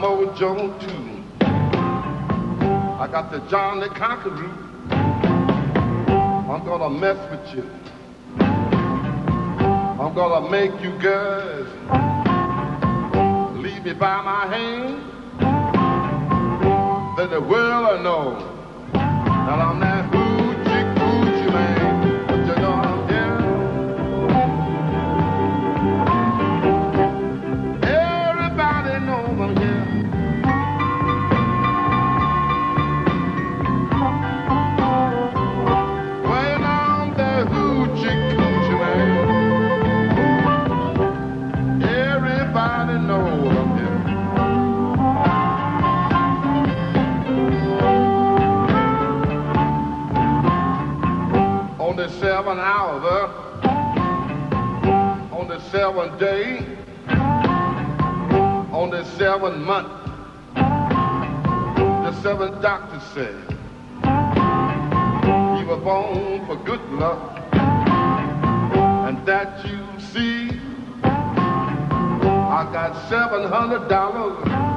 too. I got the John the Conqueror. I'm gonna mess with you. I'm gonna make you guys leave me by my hand. Let the world know that I'm not. on the seventh day. On the seventh month. The seventh doctor said you was born for good luck. And that you see I got seven hundred dollars.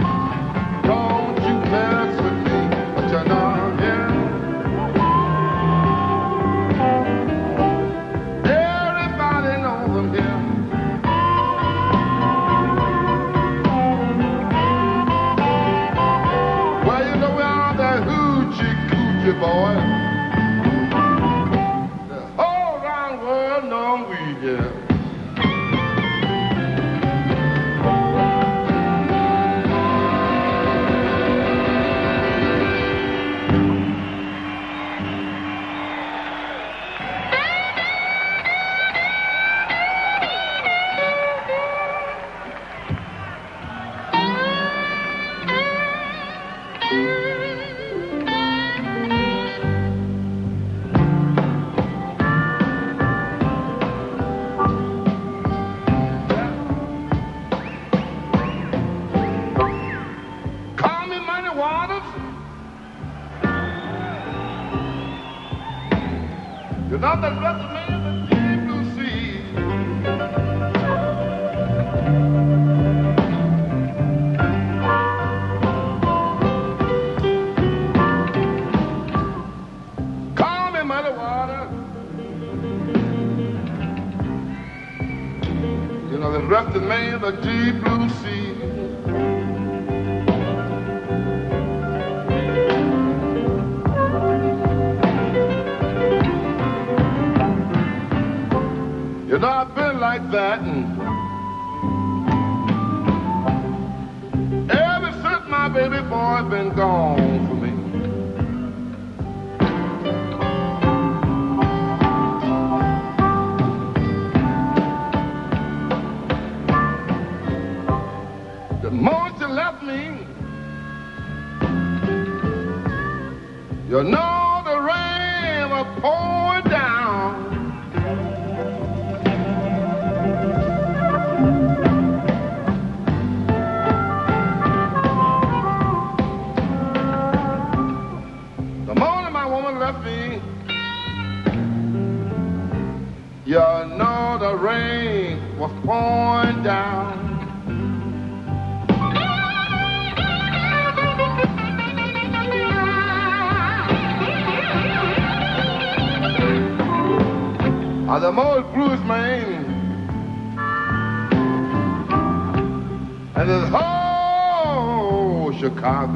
Whole ah,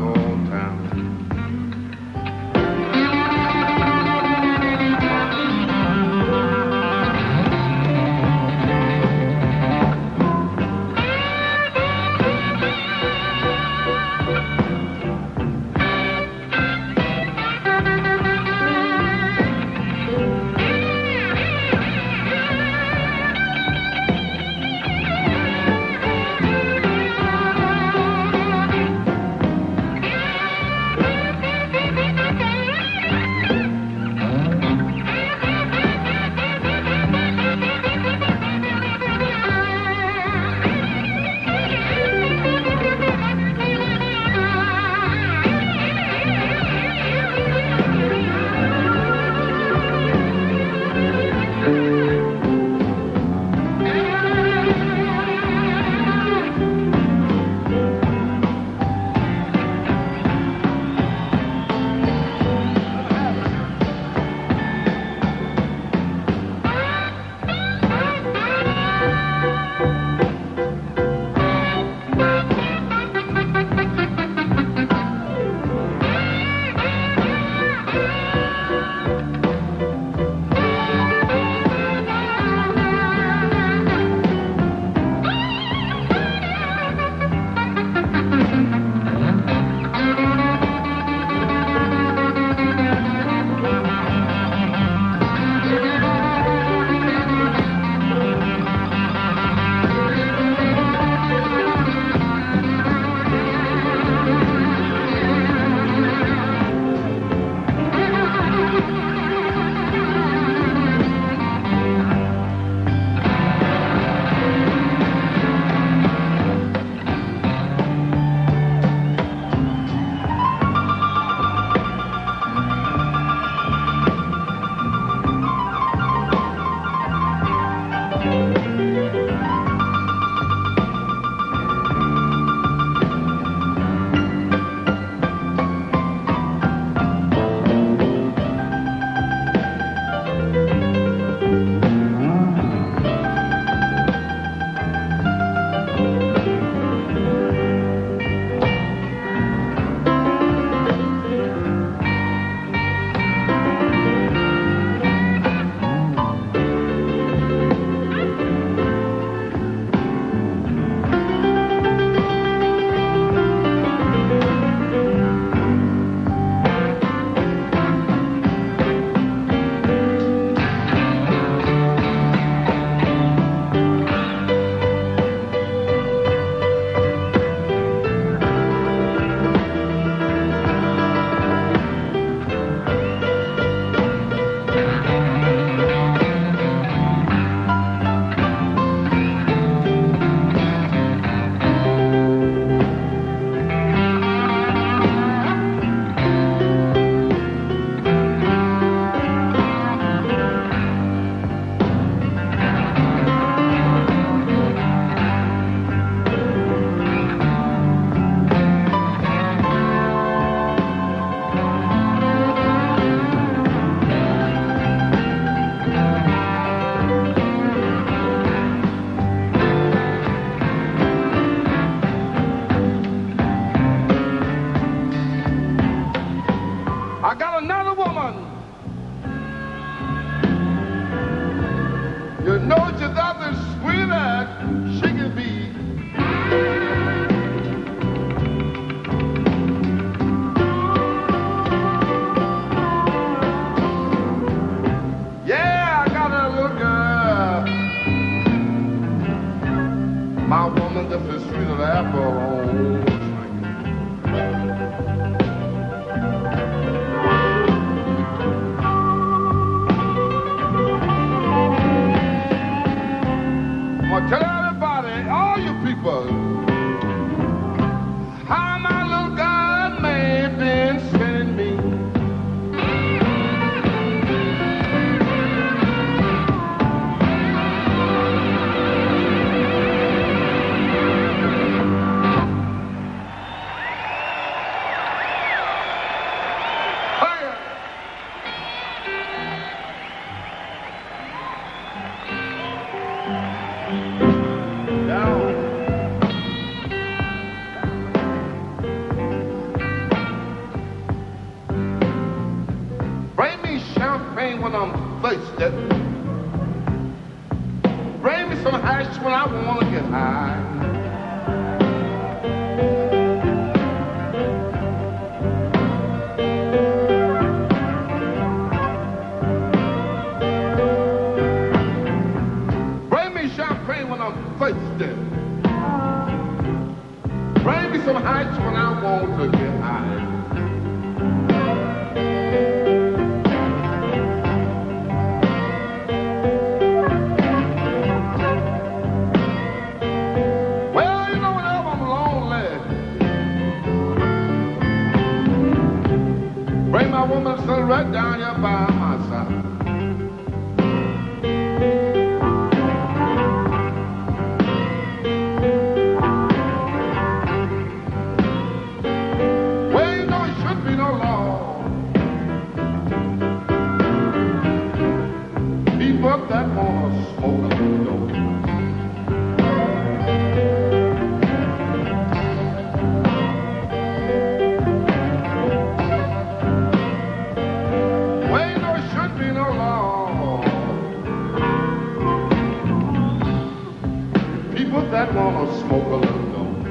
ones that wanna smoke a little dope.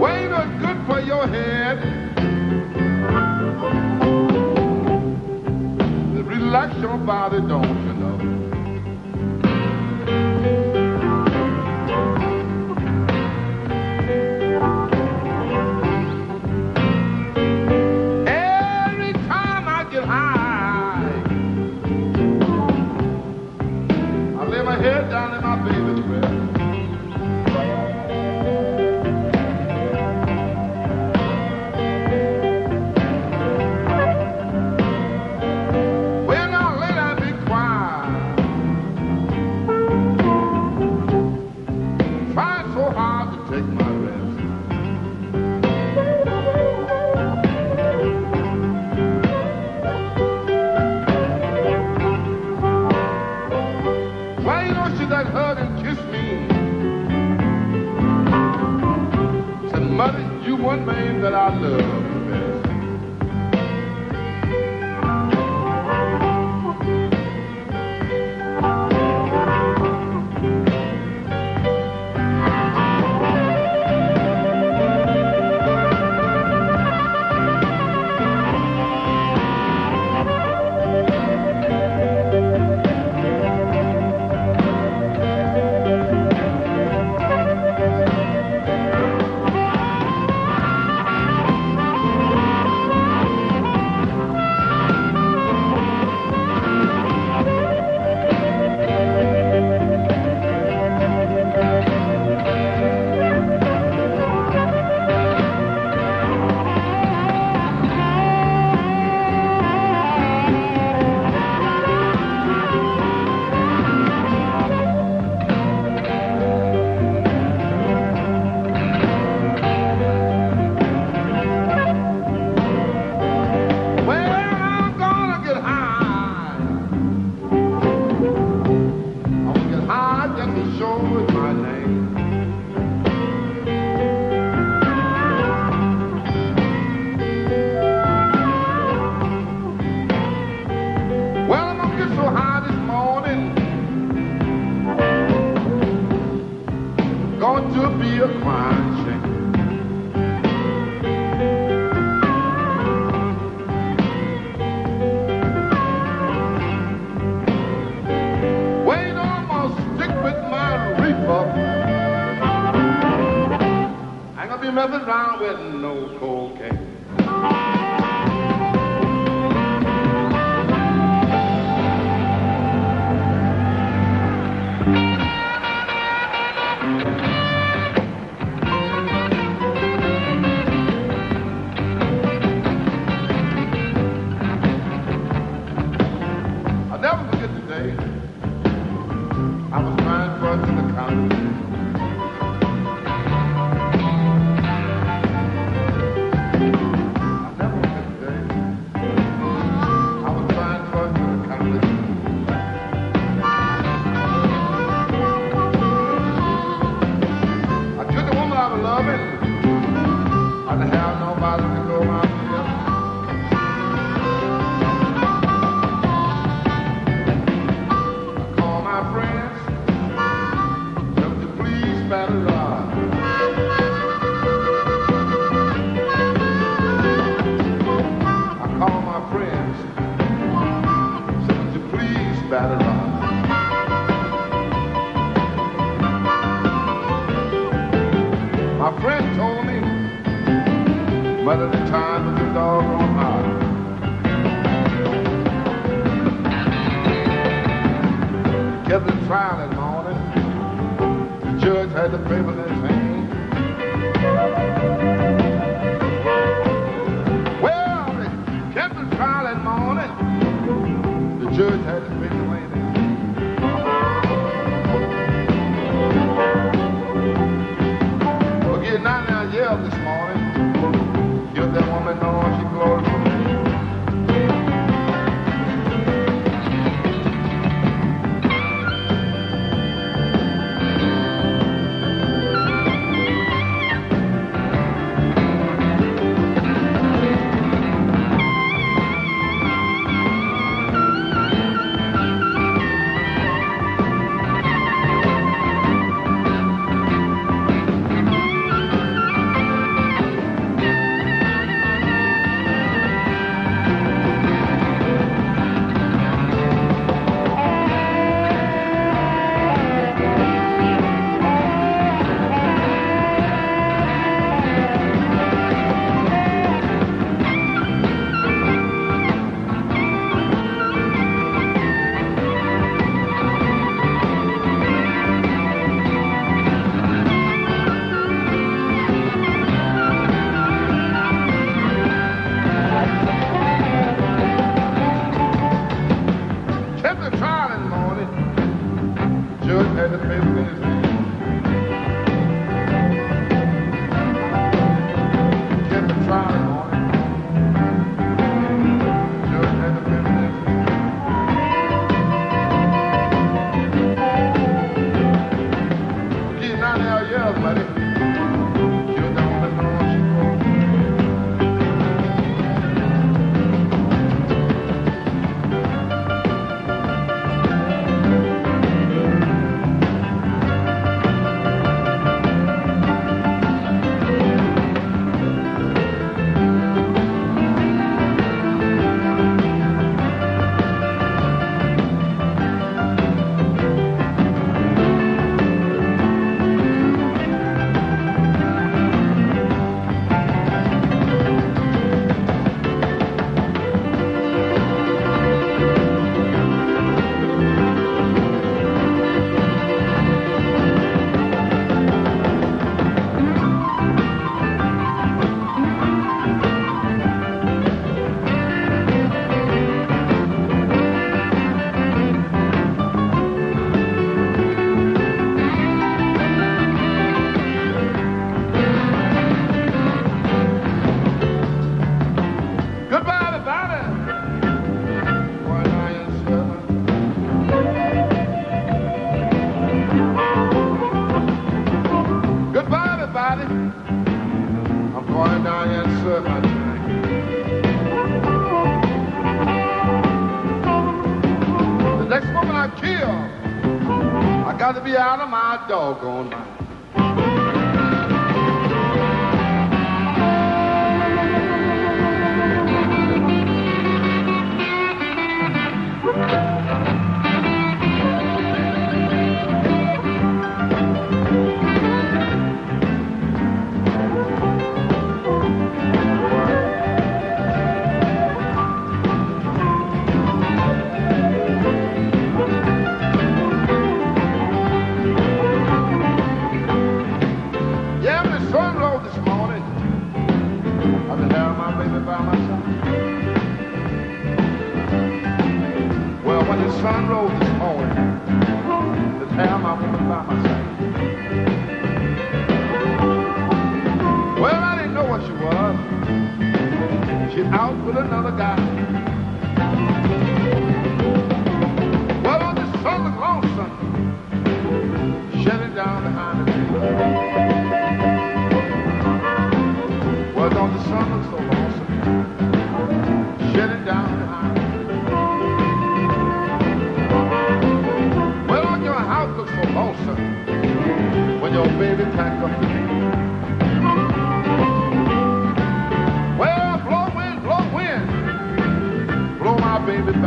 Wait a good for your head. Relax your body, don't.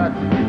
Baby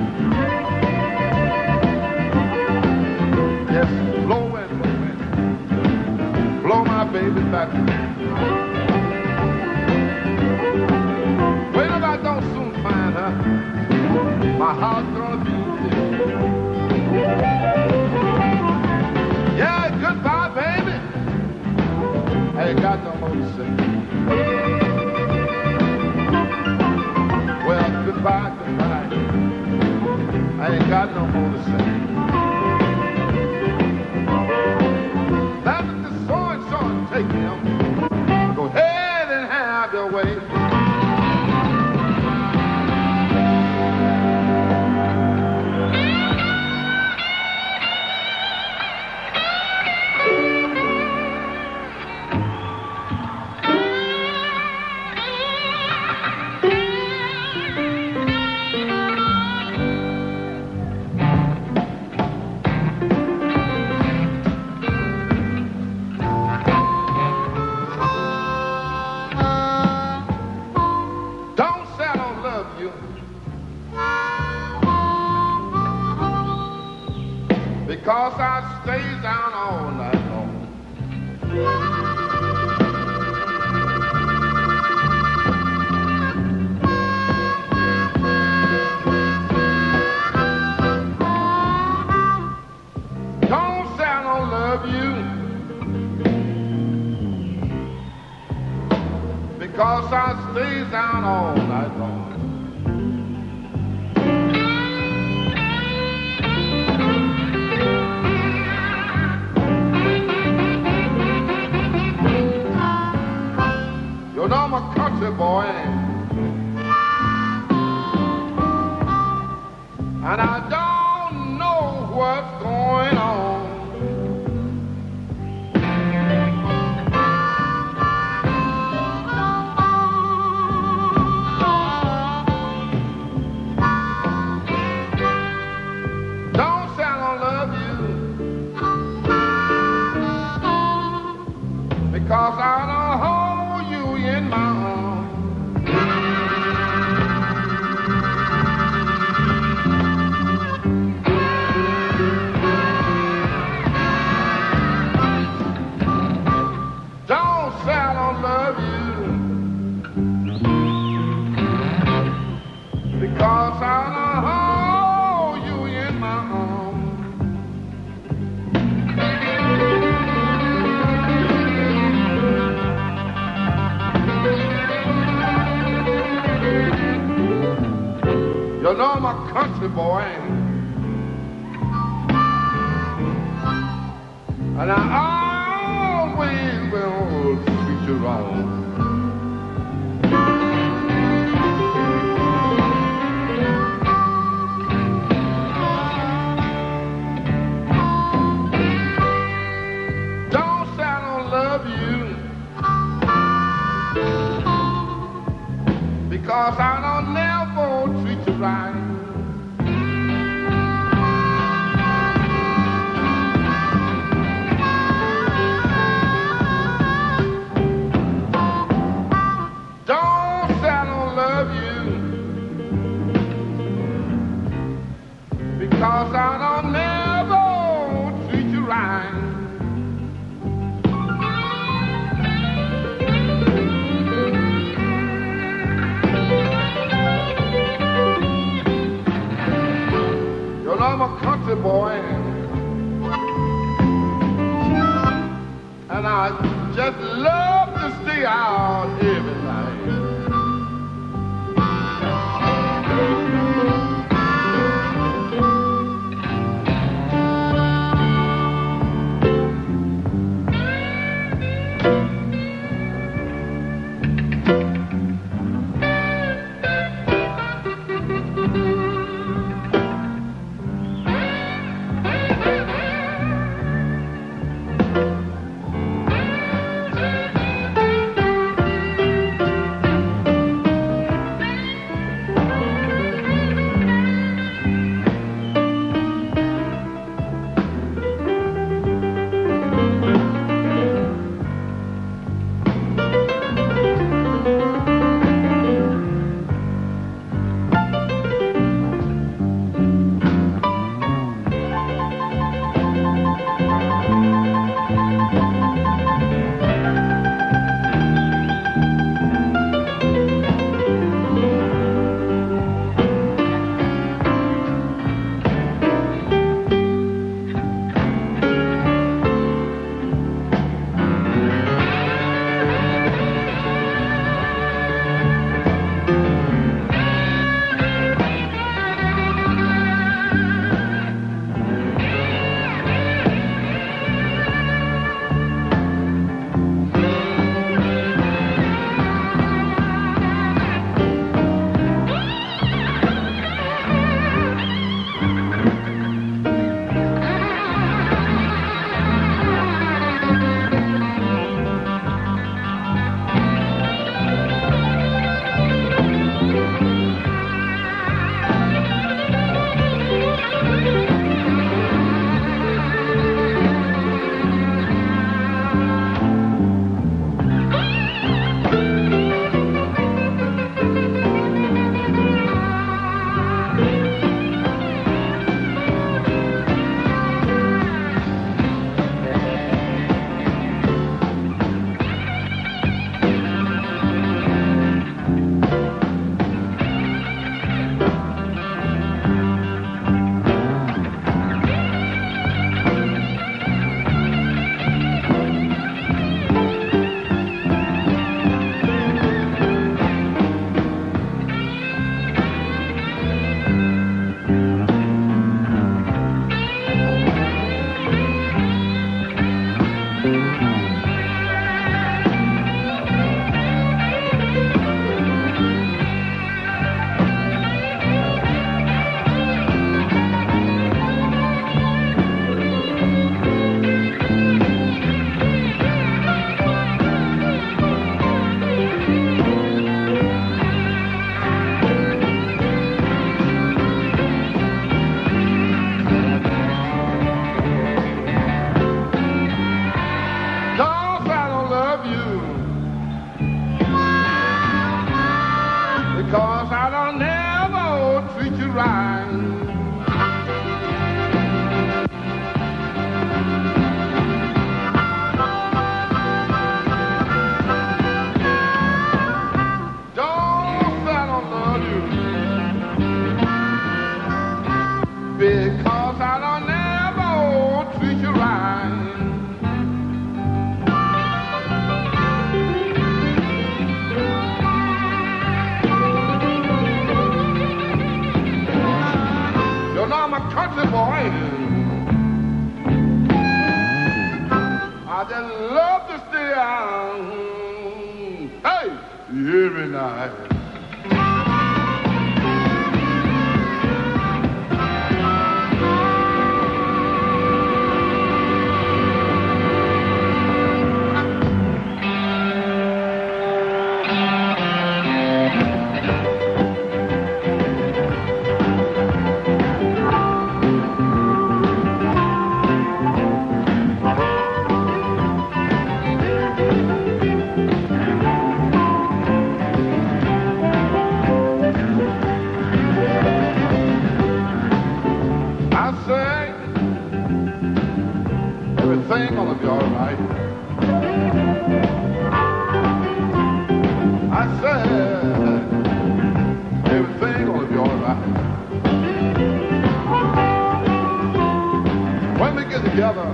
together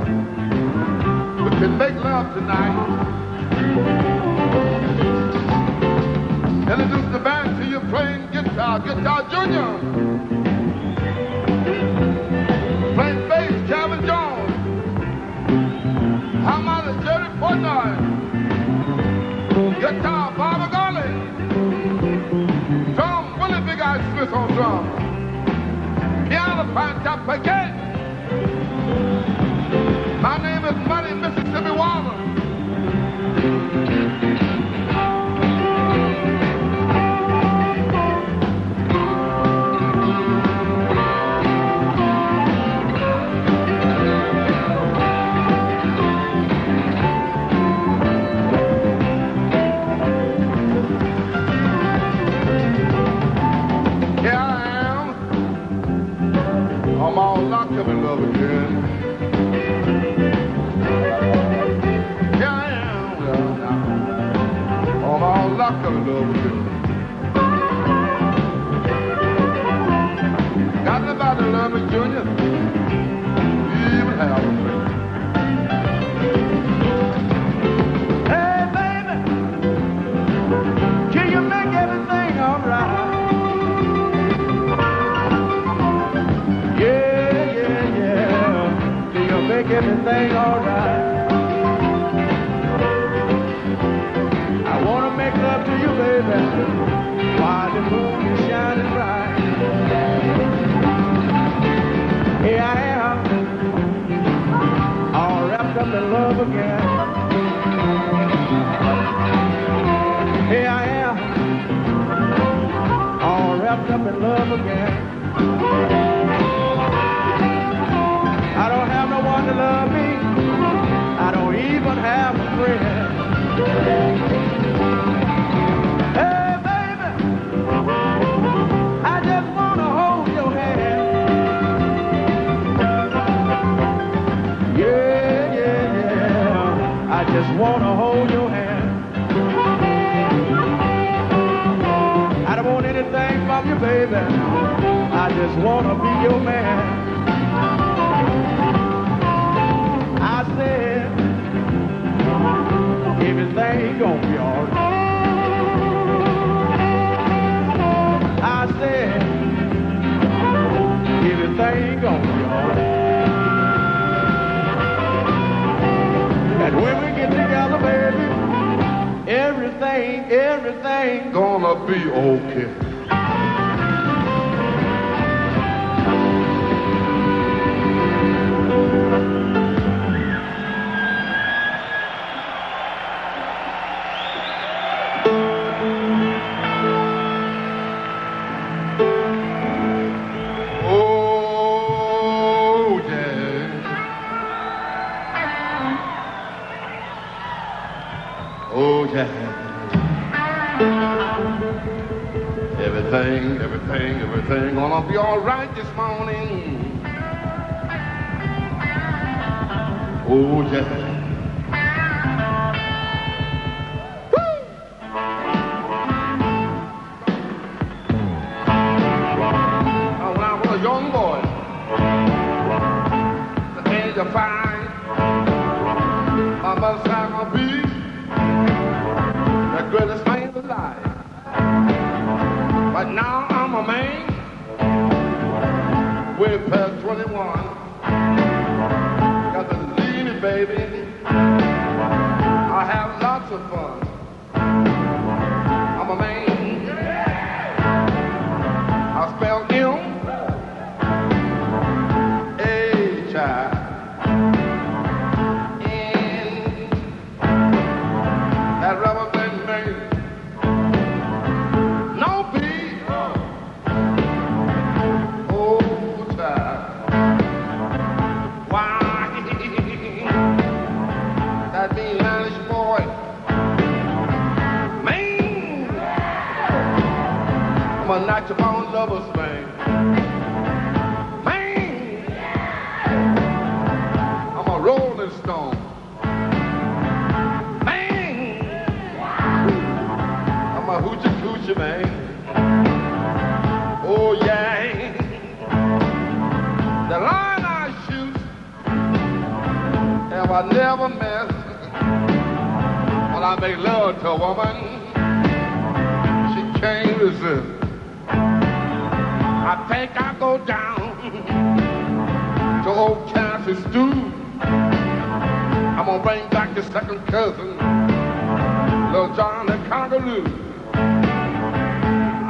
we can make love tonight. Introduce the band to you playing guitar, Guitar Junior. Playing bass, Calvin Jones. Harmonica, Jerry Fortnoy. Guitar, Bobby Garley; Drum, Willie Big Eyes Smith on drum. Piano, Pine Top Bye I'm coming over here. Got nobody to love Junior. You will have a friend. everything alright. baby, the moon is shining bright. Here I am, all wrapped up in love again. Here I am, all wrapped up in love again. I don't have no one to love me. I don't even have a friend. baby. I just wanna be your man. I said, everything gonna be alright. I said, everything gonna be alright. And when we get together, baby, everything, everything gonna be okay. everything, everything gonna be alright this morning. Oh, yeah. Buckaroo.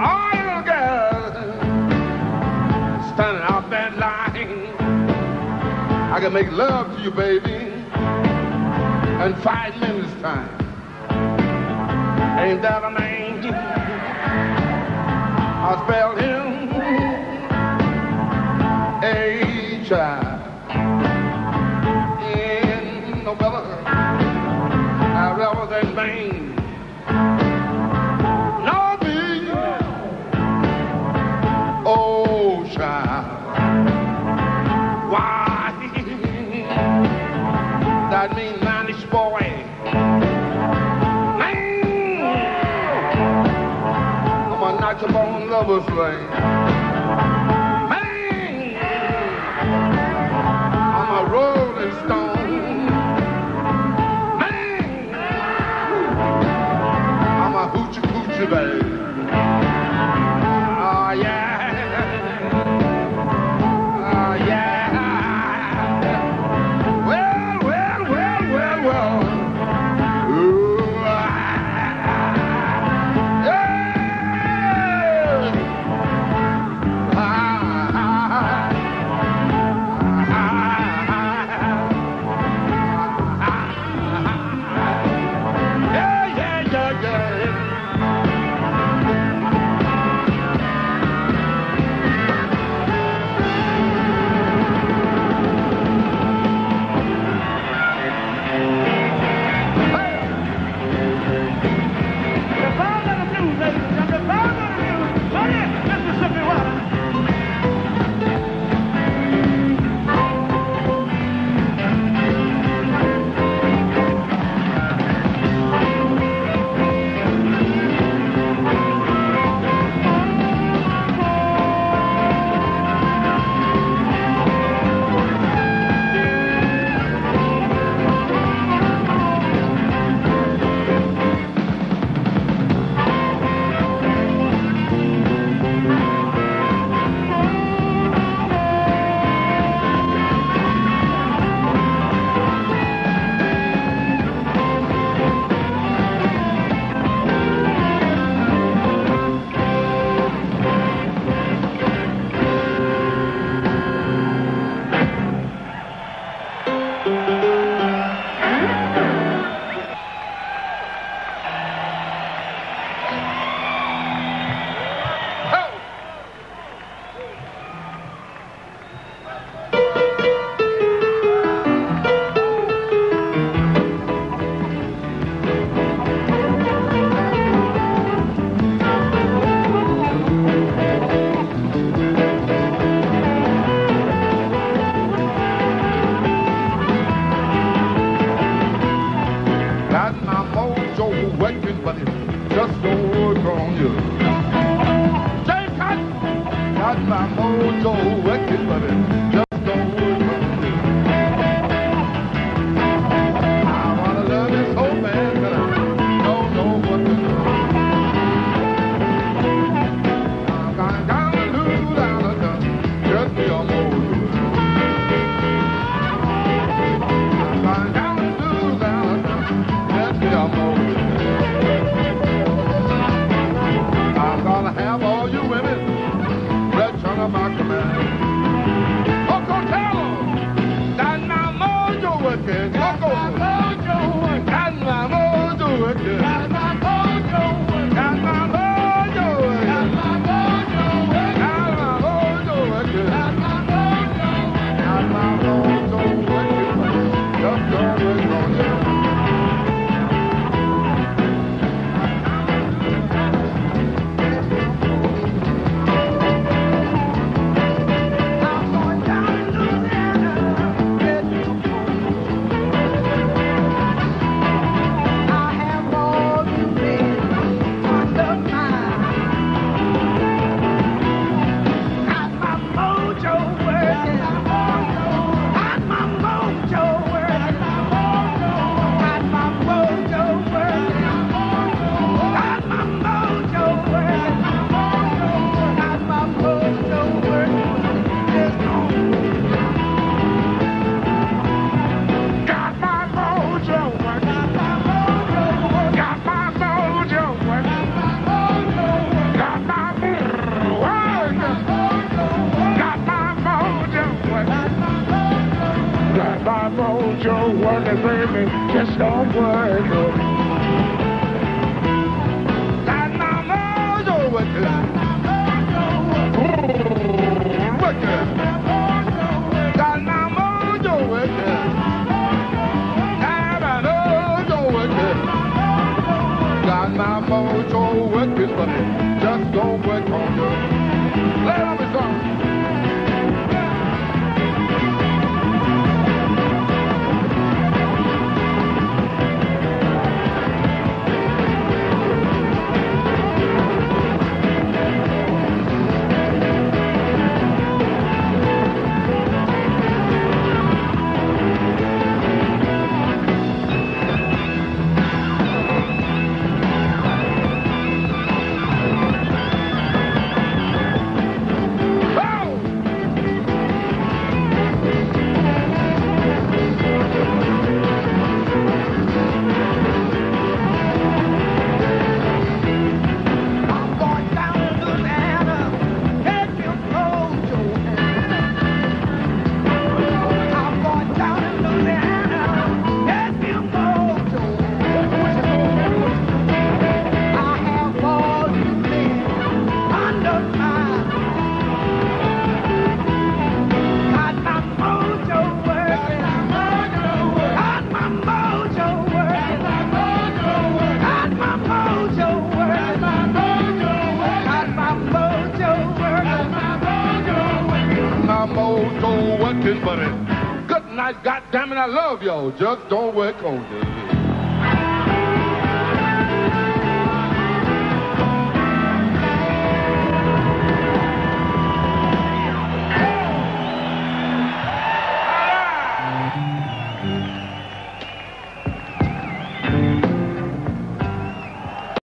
All standing out that line. I can make love to you, baby, in five minutes' time. Ain't that a man? I spell him. those. Man, I'm a rolling stone. Man, I'm a hoochie coochie baby. Your work is funny. Just don't work on your Just don't work on it.